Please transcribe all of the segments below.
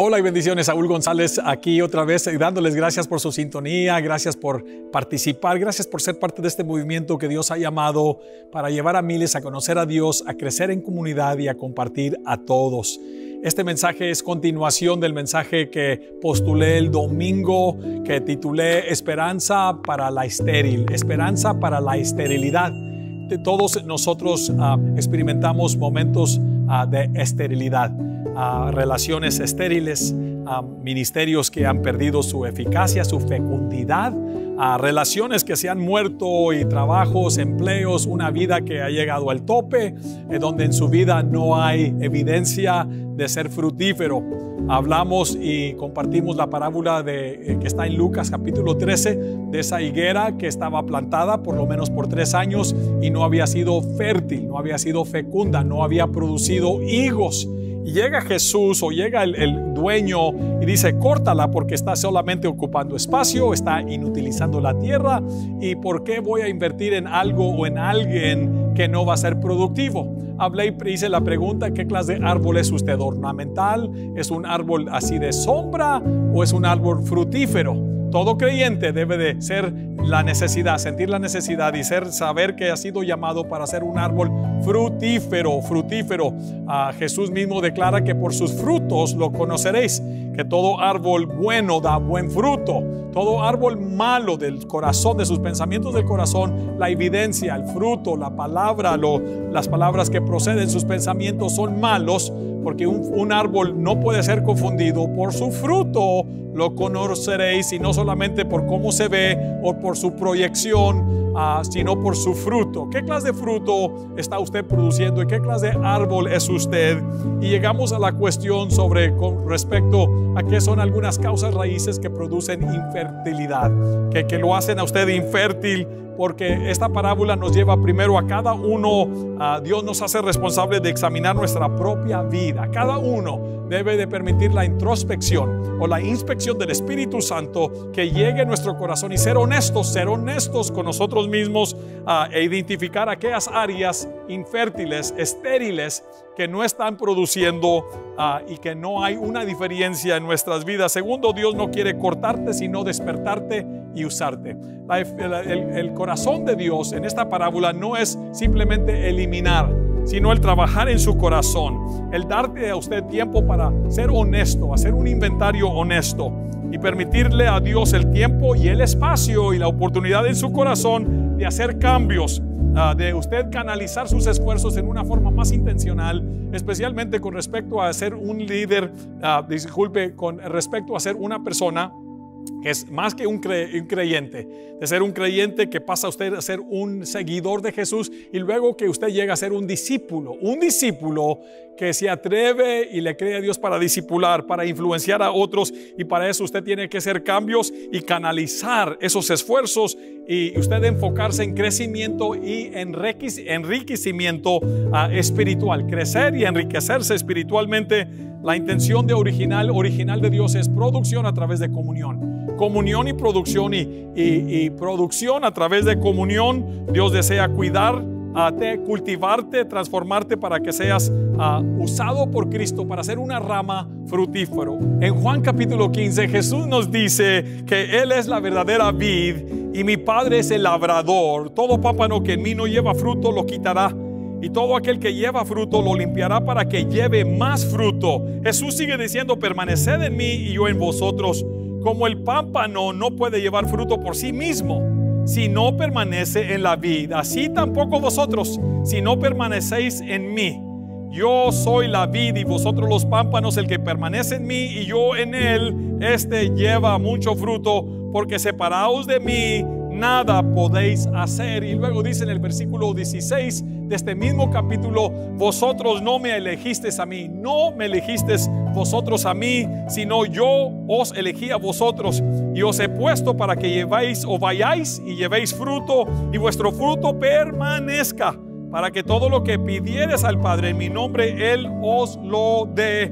Hola y bendiciones, Saúl González aquí otra vez eh, dándoles gracias por su sintonía, gracias por participar, gracias por ser parte de este movimiento que Dios ha llamado para llevar a miles a conocer a Dios, a crecer en comunidad y a compartir a todos. Este mensaje es continuación del mensaje que postulé el domingo que titulé Esperanza para la estéril, esperanza para la esterilidad. Todos nosotros uh, experimentamos momentos uh, de esterilidad a relaciones estériles, a ministerios que han perdido su eficacia, su fecundidad, a relaciones que se han muerto y trabajos, empleos, una vida que ha llegado al tope, eh, donde en su vida no hay evidencia de ser fructífero. Hablamos y compartimos la parábola de, eh, que está en Lucas capítulo 13 de esa higuera que estaba plantada por lo menos por tres años y no había sido fértil, no había sido fecunda, no había producido higos llega Jesús o llega el, dueño y dice, córtala porque está solamente ocupando espacio, está inutilizando la tierra y por qué voy a invertir en algo o en alguien que no va a ser productivo. Hablé y hice la pregunta, ¿qué clase de árbol es usted? ¿Ornamental? ¿Es un árbol así de sombra o es un árbol frutífero? Todo creyente debe de ser la necesidad, sentir la necesidad y ser, saber que ha sido llamado para ser un árbol frutífero, frutífero. Ah, Jesús mismo declara que por sus frutos lo conoceréis, que todo árbol bueno da buen fruto, todo árbol malo del corazón, de sus pensamientos del corazón, la evidencia, el fruto, la palabra, lo, las palabras que proceden, sus pensamientos son malos, porque un, árbol no puede ser confundido por su fruto, lo conoceréis y no solamente por cómo se ve o por su proyección, ah, sino por su fruto. ¿Qué clase de fruto está usted produciendo y qué clase de árbol es usted? Y llegamos a la cuestión sobre con respecto a qué son algunas causas raíces que producen infertilidad, que, que lo hacen a usted infértil porque esta parábola nos lleva primero a cada uno, a Dios nos hace responsable de examinar nuestra propia vida. Cada uno debe de permitir la introspección o la inspección del Espíritu Santo que llegue a nuestro corazón y ser honestos, ser honestos con nosotros mismos e identificar aquellas áreas infértiles, estériles, que no están produciendo ah, y que no hay una diferencia en nuestras vidas. Segundo, Dios no quiere cortarte, sino despertarte y usarte. el, corazón de Dios en esta parábola no es simplemente eliminar, sino el trabajar en su corazón, el darte a usted tiempo para ser honesto, hacer un inventario honesto y permitirle a Dios el tiempo y el espacio y la oportunidad en su corazón de hacer cambios Ah, de usted canalizar sus esfuerzos en una forma más intencional, especialmente con respecto a ser un líder, uh, disculpe, con respecto a ser una persona es más que un, creyente, de ser un creyente que pasa usted a ser un seguidor de Jesús y luego que usted llega a ser un discípulo, un discípulo que se atreve y le cree a Dios para discipular, para influenciar a otros y para eso usted tiene que hacer cambios y canalizar esos esfuerzos y usted enfocarse en crecimiento y enriquecimiento ah, espiritual, crecer y enriquecerse espiritualmente. La intención de original, original de Dios es producción a través de comunión comunión y producción y, producción a través de comunión. Dios desea cuidar, cultivarte, transformarte para que seas ah, usado por Cristo para ser una rama frutífero. En Juan capítulo 15 Jesús nos dice que Él es la verdadera vid y mi Padre es el labrador. Todo pápano que en mí no lleva fruto lo quitará. Y todo aquel que lleva fruto lo limpiará para que lleve más fruto. Jesús sigue diciendo, permaneced en mí y yo en vosotros. Como el pámpano no puede llevar fruto por sí mismo si no permanece en la vida, así tampoco vosotros si no permanecéis en mí. Yo soy la vid y vosotros los pámpanos, el que permanece en mí y yo en él, este lleva mucho fruto, porque separaos de mí nada podéis hacer. Y luego dice en el versículo 16 de este mismo capítulo, vosotros no me elegisteis a mí, no me elegisteis vosotros a mí, sino yo os elegí a vosotros y os he puesto para que llevéis o vayáis y llevéis fruto y vuestro fruto permanezca, para que todo lo que pidieres al Padre en mi nombre, Él os lo dé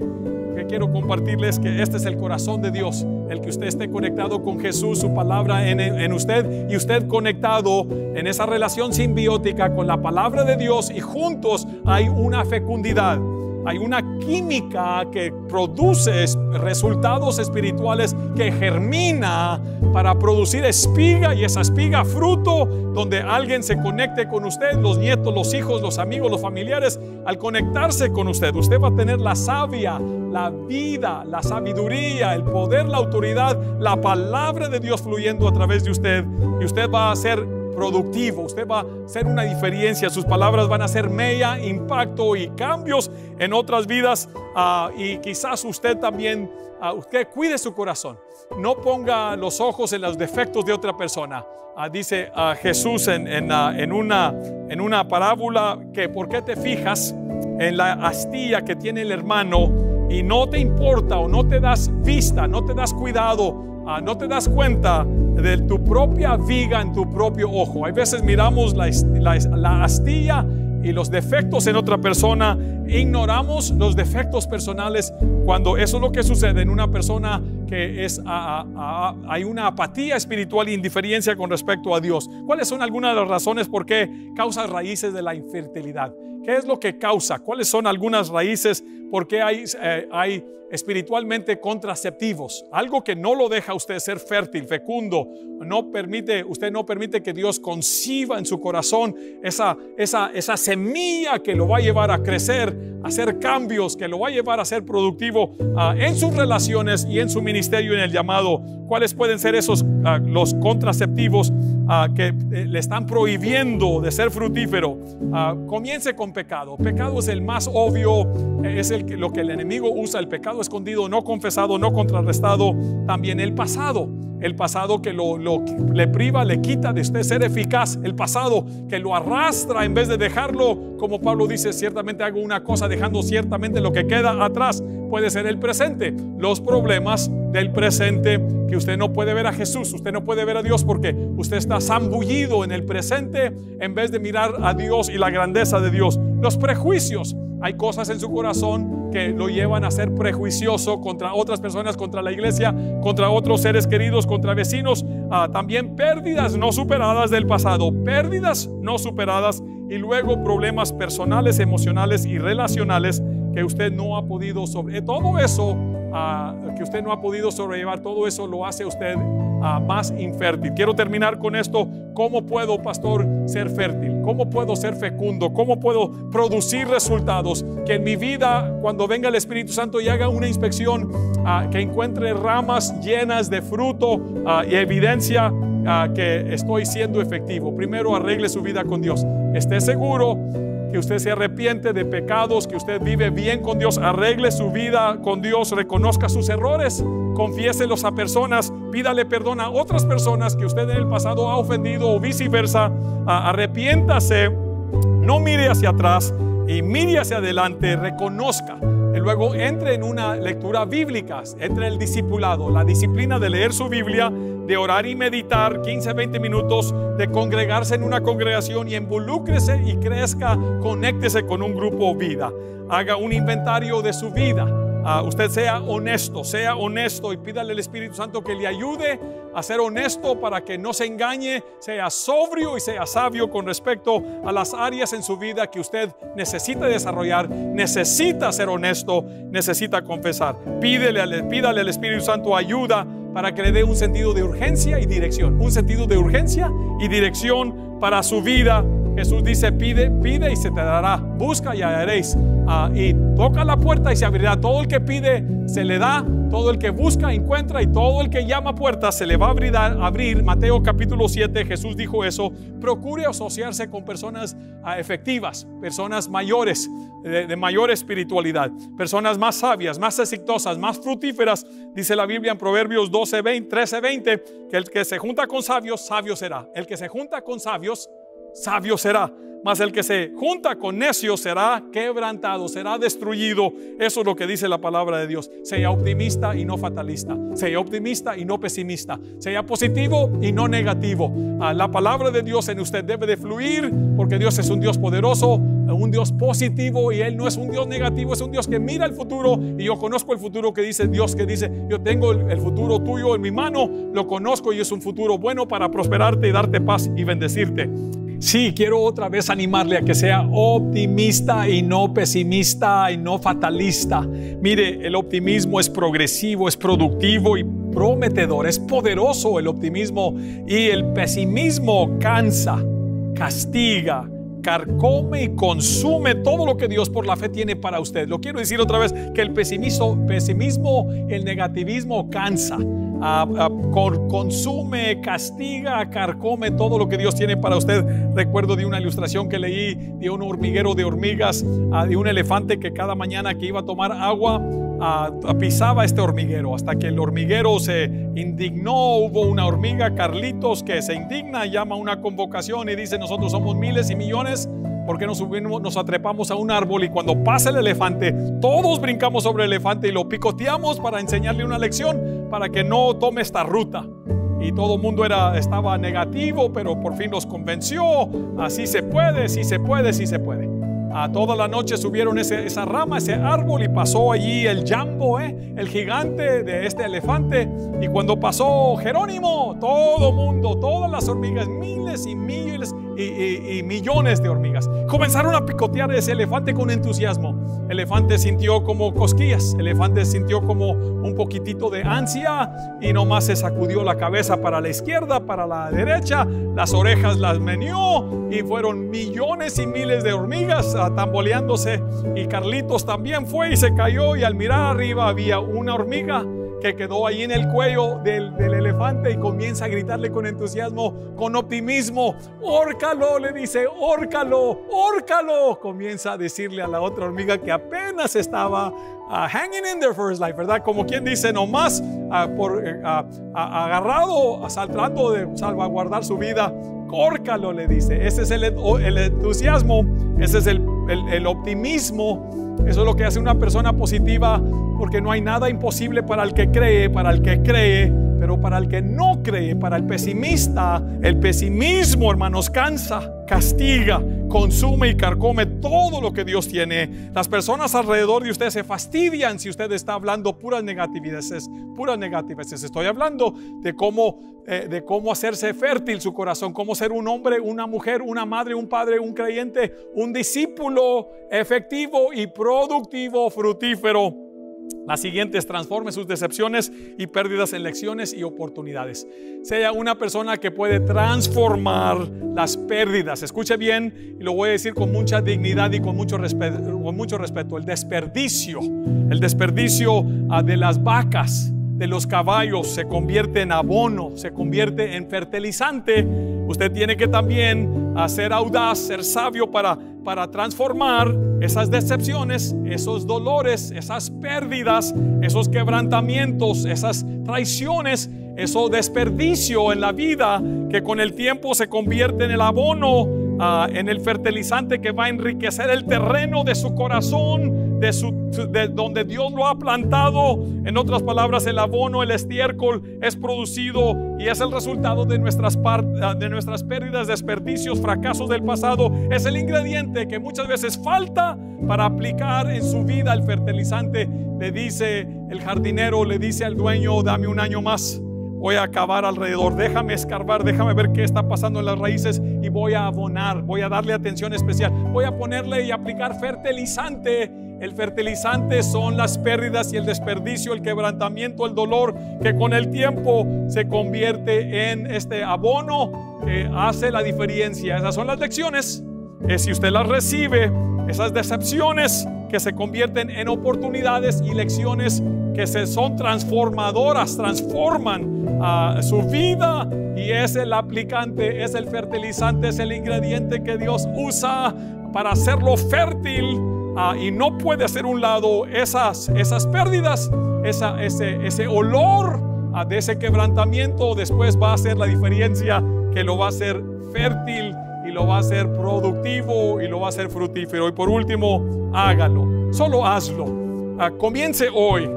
quiero compartirles que este es el corazón de Dios, el que usted esté conectado con Jesús, su palabra en, en, usted y usted conectado en esa relación simbiótica con la palabra de Dios y juntos hay una fecundidad. Hay una química que produce resultados espirituales que germina para producir espiga y esa espiga fruto donde alguien se conecte con usted, los nietos, los hijos, los amigos, los familiares, al conectarse con usted, usted va a tener la savia, la vida, la sabiduría, el poder, la autoridad, la palabra de Dios fluyendo a través de usted y usted va a ser productivo, usted va a hacer una diferencia, sus palabras van a hacer mella, impacto y cambios en otras vidas ah, y quizás usted también, ah, usted cuide su corazón, no ponga los ojos en los defectos de otra persona. Ah, dice Jesús en, en, una, en una parábola que por qué te fijas en la astilla que tiene el hermano y no te importa o no te das vista, no te das cuidado Ah, no te das cuenta de tu propia viga en tu propio ojo. Hay veces miramos la, la astilla y los defectos en otra persona, ignoramos los defectos personales cuando eso es lo que sucede en una persona que es hay una apatía espiritual e indiferencia con respecto a Dios. ¿Cuáles son algunas de las razones por qué causas raíces de la infertilidad? ¿Qué es lo que causa? ¿Cuáles son algunas raíces por qué hay, eh, hay espiritualmente contraceptivos, algo que no lo deja usted ser fértil, fecundo, no permite, usted no permite que Dios conciba en su corazón esa, esa, esa semilla que lo va a llevar a crecer, a hacer cambios, que lo va a llevar a ser productivo ah, en sus relaciones y en su ministerio en el llamado. ¿Cuáles pueden ser esos ah, los contraceptivos ah, que eh, le están prohibiendo de ser fructífero? comience con pecado. Pecado es el más obvio, es el, lo que el enemigo usa, el pecado escondido, no confesado, no contrarrestado, también el pasado. El pasado que lo, le priva, le quita de usted ser eficaz. El pasado que lo arrastra en vez de dejarlo, como Pablo dice, ciertamente hago una cosa dejando ciertamente lo que queda atrás. Puede ser el presente. Los problemas del presente que usted no puede ver a Jesús, usted no puede ver a Dios porque usted está zambullido en el presente en vez de mirar a Dios y la grandeza de Dios. Los prejuicios hay cosas en su corazón que lo llevan a ser prejuicioso contra otras personas, contra la iglesia, contra otros seres queridos, contra vecinos. Ah, también pérdidas no superadas del pasado, pérdidas no superadas y luego problemas personales, emocionales y relacionales que usted no ha podido sobre. Todo eso ah, que usted no ha podido sobrellevar, todo eso lo hace usted más infértil. Quiero terminar con esto. ¿Cómo puedo, pastor, ser fértil? ¿Cómo puedo ser fecundo? ¿Cómo puedo producir resultados? Que en mi vida, cuando venga el Espíritu Santo y haga una inspección, ah, que encuentre ramas llenas de fruto ah, y evidencia ah, que estoy siendo efectivo. Primero, arregle su vida con Dios. Esté seguro que usted se arrepiente de pecados, que usted vive bien con Dios, arregle su vida con Dios, reconozca sus errores, confiéselos a personas, pídale perdón a otras personas que usted en el pasado ha ofendido o viceversa, arrepiéntase, no mire hacia atrás y mire hacia adelante, reconozca. Y luego entre en una lectura bíblica, entre el discipulado, la disciplina de leer su Biblia de orar y meditar 15, 20 minutos, de congregarse en una congregación y involúcrese y crezca, conéctese con un grupo vida. Haga un inventario de su vida. Ah, usted sea honesto, sea honesto y pídale al Espíritu Santo que le ayude a ser honesto para que no se engañe, sea sobrio y sea sabio con respecto a las áreas en su vida que usted necesita desarrollar, necesita ser honesto, necesita confesar. Pídele, pídale al Espíritu Santo ayuda para que le dé un sentido de urgencia y dirección. Un sentido de urgencia y dirección para su vida. Jesús dice, pide, pide y se te dará. Busca y hallaréis. Ah, y toca la puerta y se abrirá. Todo el que pide se le da. Todo el que busca encuentra y todo el que llama puerta se le va a abrir, abrir. Mateo capítulo 7, Jesús dijo eso. Procure asociarse con personas ah, efectivas, personas mayores, de, mayor espiritualidad, personas más sabias, más exitosas, más fructíferas. Dice la Biblia en Proverbios 12, 20, 13, 20, que el que se junta con sabios, sabio será. El que se junta con sabios, sabio será. Mas el que se junta con necios será quebrantado, será destruido. Eso es lo que dice la palabra de Dios. Sea optimista y no fatalista. Sea optimista y no pesimista. Sea positivo y no negativo. Ah, la palabra de Dios en usted debe de fluir porque Dios es un Dios poderoso, un Dios positivo y Él no es un Dios negativo, es un Dios que mira el futuro y yo conozco el futuro que dice Dios que dice, yo tengo el futuro tuyo en mi mano, lo conozco y es un futuro bueno para prosperarte y darte paz y bendecirte. Sí, quiero otra vez animarle a que sea optimista y no pesimista y no fatalista. Mire, el optimismo es progresivo, es productivo y prometedor, es poderoso el optimismo y el pesimismo cansa, castiga, carcome y consume todo lo que Dios por la fe tiene para usted. Lo quiero decir otra vez, que el pesimismo, pesimismo el negativismo cansa consume, castiga, carcome todo lo que Dios tiene para usted. Recuerdo de una ilustración que leí de un hormiguero de hormigas, de un elefante que cada mañana que iba a tomar agua, pisaba este hormiguero hasta que el hormiguero se indignó. Hubo una hormiga, Carlitos, que se indigna, llama una convocación y dice, nosotros somos miles y millones porque nos subimos, nos atrepamos a un árbol y cuando pasa el elefante, todos brincamos sobre el elefante y lo picoteamos para enseñarle una lección para que no tome esta ruta. Y todo el mundo era, estaba negativo, pero por fin los convenció. Así se puede, sí se puede, sí se puede. A toda la noche subieron esa rama, ese árbol y pasó allí el jambo, ¿eh? el gigante de este elefante. Y cuando pasó Jerónimo, todo mundo, todas las hormigas, miles y miles y, millones de hormigas. Comenzaron a picotear ese elefante con entusiasmo. El elefante sintió como cosquillas, el elefante sintió como un poquitito de ansia y nomás se sacudió la cabeza para la izquierda, para la derecha, las orejas las menió y fueron millones y miles de hormigas tamboleándose y Carlitos también fue y se cayó y al mirar arriba había una hormiga que quedó ahí en el cuello del, elefante y comienza a gritarle con entusiasmo, con optimismo, órcalo, le dice, órcalo, órcalo. Comienza a decirle a la otra hormiga que apenas estaba uh, hanging in their first life, ¿verdad? Como quien dice, nomás uh, por, uh, agarrado, tratando de salvaguardar su vida, órcalo, le dice. Ese es el, el entusiasmo, ese es el, el optimismo eso es lo que hace una persona positiva porque no hay nada imposible para el que cree, para el que cree, pero para el que no cree, para el pesimista, el pesimismo, hermanos, cansa, castiga, consume y carcome todo lo que Dios tiene. Las personas alrededor de usted se fastidian si usted está hablando puras negatividades, puras negatividades. Estoy hablando de cómo, eh, de cómo hacerse fértil su corazón, cómo ser un hombre, una mujer, una madre, un padre, un creyente, un discípulo efectivo y productivo, fructífero la siguiente es transforme sus decepciones y pérdidas en lecciones y oportunidades. Sea una persona que puede transformar las pérdidas. Escuche bien y lo voy a decir con mucha dignidad y con mucho respeto. Con mucho respeto. El desperdicio, el desperdicio ah, de las vacas, de los caballos se convierte en abono, se convierte en fertilizante. Usted tiene que también ser audaz, ser sabio para, para transformar esas decepciones, esos dolores, esas pérdidas, esos quebrantamientos, esas traiciones, eso desperdicio en la vida que con el tiempo se convierte en el abono, ah, en el fertilizante que va a enriquecer el terreno de su corazón de, su, de donde Dios lo ha plantado. En otras palabras, el abono, el estiércol es producido y es el resultado de nuestras, de nuestras pérdidas, desperdicios, fracasos del pasado. Es el ingrediente que muchas veces falta para aplicar en su vida el fertilizante. Le dice el jardinero, le dice al dueño, dame un año más voy a acabar alrededor, déjame escarbar, déjame ver qué está pasando en las raíces y voy a abonar, voy a darle atención especial, voy a ponerle y aplicar fertilizante el fertilizante son las pérdidas y el desperdicio, el quebrantamiento, el dolor, que con el tiempo se convierte en este abono que hace la diferencia. Esas son las lecciones que si usted las recibe, esas decepciones que se convierten en oportunidades y lecciones que se son transformadoras, transforman a su vida y es el aplicante, es el fertilizante, es el ingrediente que Dios usa para hacerlo fértil Ah, y no puede hacer un lado esas, esas pérdidas, esa, ese, ese olor ah, de ese quebrantamiento, después va a ser la diferencia que lo va a hacer fértil y lo va a hacer productivo y lo va a hacer fructífero. Y por último, hágalo, solo hazlo. Ah, comience hoy,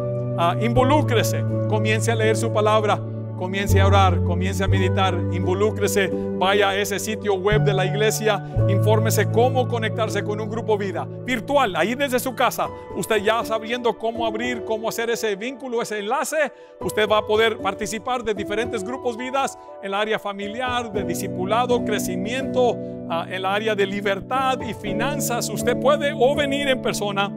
involúcrese, comience a leer su palabra, comience a orar, comience a meditar, involúcrese, vaya a ese sitio web de la iglesia, infórmese cómo conectarse con un grupo vida virtual, ahí desde su casa. Usted ya sabiendo cómo abrir, cómo hacer ese vínculo, ese enlace, usted va a poder participar de diferentes grupos vidas en el área familiar, de discipulado, crecimiento, ah, en el área de libertad y finanzas. Usted puede o venir en persona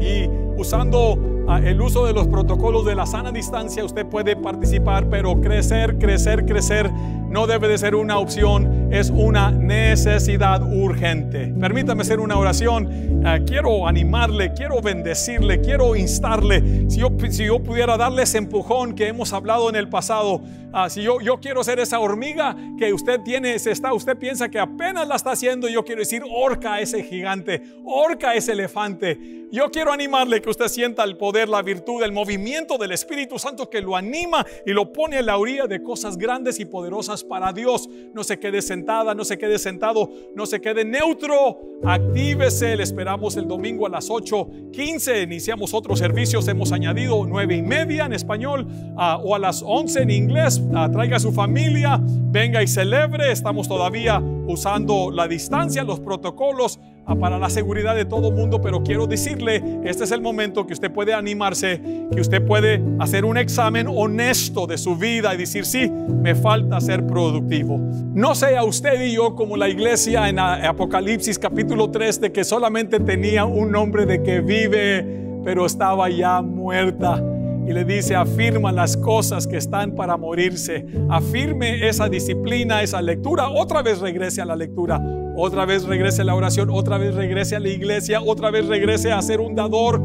y usando el uso de los protocolos de la sana distancia, usted puede participar, pero crecer, crecer, crecer no debe de ser una opción, es una necesidad urgente. Permítame hacer una oración. Ah, quiero animarle, quiero bendecirle, quiero instarle. Si yo, si yo pudiera darle ese empujón que hemos hablado en el pasado, ah, si yo, yo quiero ser esa hormiga que usted tiene, se está, usted piensa que apenas la está haciendo, yo quiero decir, orca ese gigante, orca ese elefante. Yo quiero animarle que usted sienta el poder, la virtud, el movimiento del Espíritu Santo que lo anima y lo pone a la orilla de cosas grandes y poderosas para Dios. No se quede sentada, no se quede sentado, no se quede neutro. Actívese. Le esperamos el domingo a las 8:15. Iniciamos otros servicios. Hemos añadido 9 y media en español ah, o a las 11 en inglés. Ah, traiga a su familia, venga y celebre. Estamos todavía usando la distancia, los protocolos para la seguridad de todo mundo, pero quiero decirle, este es el momento que usted puede animarse, que usted puede hacer un examen honesto de su vida y decir, sí, me falta ser productivo. No sea usted y yo como la iglesia en Apocalipsis capítulo 3 de que solamente tenía un nombre de que vive, pero estaba ya muerta y le dice, afirma las cosas que están para morirse, afirme esa disciplina, esa lectura, otra vez regrese a la lectura, otra vez regrese a la oración, otra vez regrese a la iglesia, otra vez regrese a ser un dador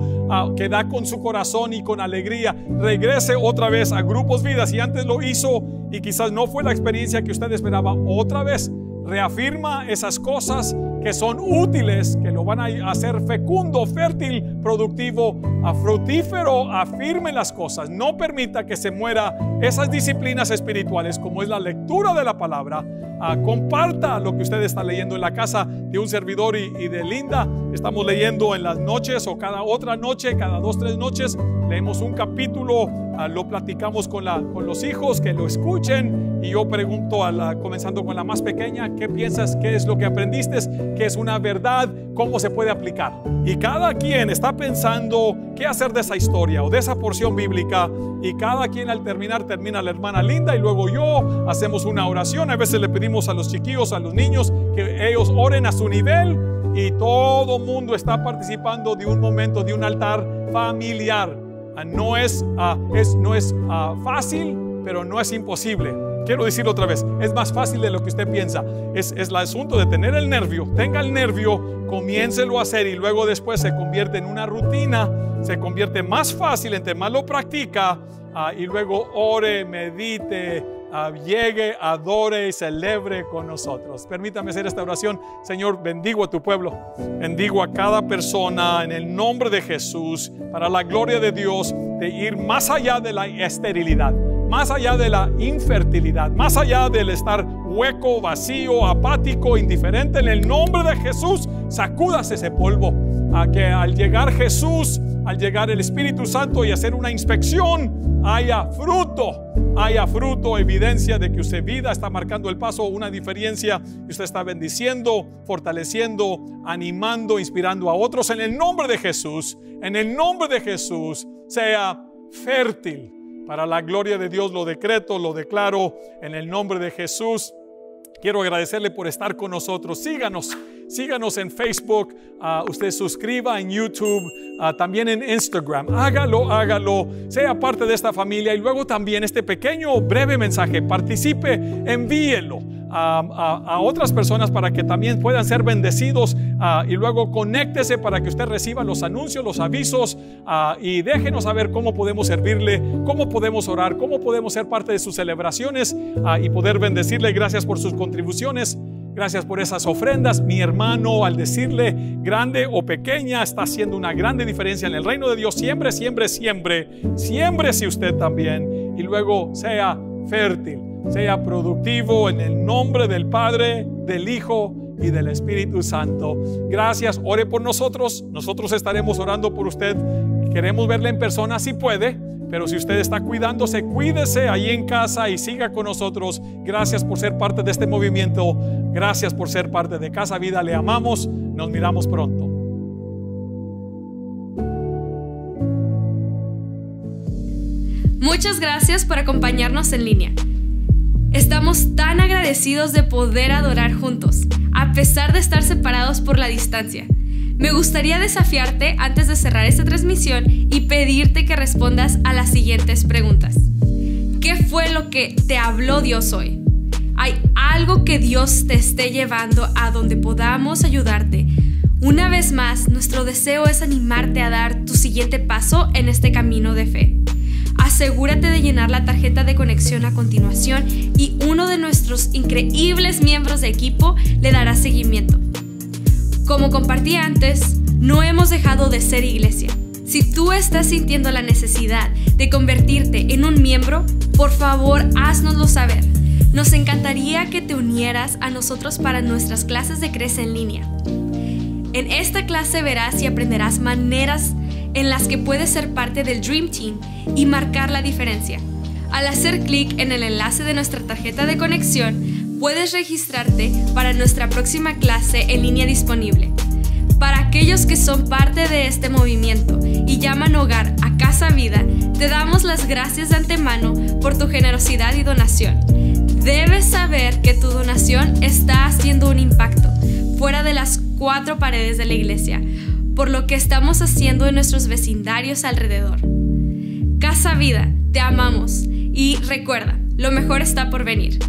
que da con su corazón y con alegría, regrese otra vez a grupos vidas y antes lo hizo y quizás no fue la experiencia que usted esperaba, otra vez reafirma esas cosas que son útiles, que lo van a hacer fecundo, fértil, productivo, fructífero, afirme las cosas. No permita que se muera esas disciplinas espirituales como es la lectura de la palabra. Ah, comparta lo que usted está leyendo en la casa de un servidor y, de Linda. Estamos leyendo en las noches o cada otra noche, cada dos, tres noches, leemos un capítulo, ah, lo platicamos con, la, con los hijos, que lo escuchen. Y yo pregunto, a la, comenzando con la más pequeña, ¿qué piensas? ¿Qué es lo que aprendiste? ¿Qué es una verdad? ¿Cómo se puede aplicar? Y cada quien está pensando qué hacer de esa historia o de esa porción bíblica. Y cada quien al terminar, termina la hermana linda y luego yo hacemos una oración. A veces le pedimos a los chiquillos, a los niños, que ellos oren a su nivel. Y todo mundo está participando de un momento, de un altar familiar no es, ah, es, no es ah, fácil, pero no es imposible. Quiero decirlo otra vez, es más fácil de lo que usted piensa. Es, es el asunto de tener el nervio. Tenga el nervio, comiéncelo a hacer y luego después se convierte en una rutina, se convierte más fácil entre más lo practica y luego ore, medite, llegue, adore y celebre con nosotros. Permítame hacer esta oración. Señor, bendigo a tu pueblo. Bendigo a cada persona en el nombre de Jesús para la gloria de Dios de ir más allá de la esterilidad, más allá de la infertilidad, más allá del estar hueco, vacío, apático, indiferente. En el nombre de Jesús, sacudas ese polvo. A que al llegar Jesús, al llegar el Espíritu Santo y hacer una inspección, haya fruto, haya fruto, evidencia de que usted vida está marcando el paso, una diferencia y usted está bendiciendo, fortaleciendo, animando, inspirando a otros en el nombre de Jesús. En el nombre de Jesús, sea fértil. Para la gloria de Dios lo decreto, lo declaro en el nombre de Jesús. Quiero agradecerle por estar con nosotros. Síganos, síganos en Facebook, uh, usted suscriba en YouTube, uh, también en Instagram. Hágalo, hágalo, sea parte de esta familia y luego también este pequeño breve mensaje, participe, envíelo a, otras personas para que también puedan ser bendecidos ah, y luego conéctese para que usted reciba los anuncios, los avisos ah, y déjenos saber cómo podemos servirle, cómo podemos orar, cómo podemos ser parte de sus celebraciones ah, y poder bendecirle. Gracias por sus contribuciones. Gracias por esas ofrendas. Mi hermano, al decirle grande o pequeña, está haciendo una grande diferencia en el reino de Dios. Siempre, siempre, siempre, siempre si usted también. Y luego sea fértil sea productivo en el nombre del Padre, del Hijo y del Espíritu Santo. Gracias, ore por nosotros. Nosotros estaremos orando por usted. Queremos verle en persona si puede Pero si usted está cuidándose, cuídese ahí en casa y siga con nosotros. Gracias por ser parte de este movimiento. Gracias por ser parte de Casa Vida. Le amamos. Nos miramos pronto. Muchas gracias por acompañarnos en línea. Estamos tan agradecidos de poder adorar juntos, a pesar de estar separados por la distancia. Me gustaría desafiarte antes de cerrar esta transmisión y pedirte que respondas a las siguientes preguntas. ¿Qué fue lo que te habló Dios hoy? ¿Hay algo que Dios te esté llevando a donde podamos ayudarte? Una vez más, nuestro deseo es animarte a dar tu siguiente paso en este camino de fe. Asegúrate de llenar la tarjeta de conexión a continuación y uno de nuestros increíbles miembros de equipo le dará seguimiento. Como compartí antes, no hemos dejado de ser iglesia. Si tú estás sintiendo la necesidad de convertirte en un miembro, por favor haznoslo saber. Nos encantaría que te unieras a nosotros para nuestras clases de Crece en línea. En esta clase verás y aprenderás maneras en las que puedes ser parte del Dream Team y marcar la diferencia. Al hacer clic en el enlace de nuestra tarjeta de conexión, puedes registrarte para nuestra próxima clase en línea disponible. Para aquellos que son parte de este movimiento y llaman hogar a Casa Vida, te damos las gracias de antemano por tu generosidad y donación. Debes saber que tu donación está haciendo un impacto fuera de las cuatro paredes de la iglesia por lo que estamos haciendo en nuestros vecindarios alrededor. Casa Vida, te amamos y recuerda, lo mejor está por venir.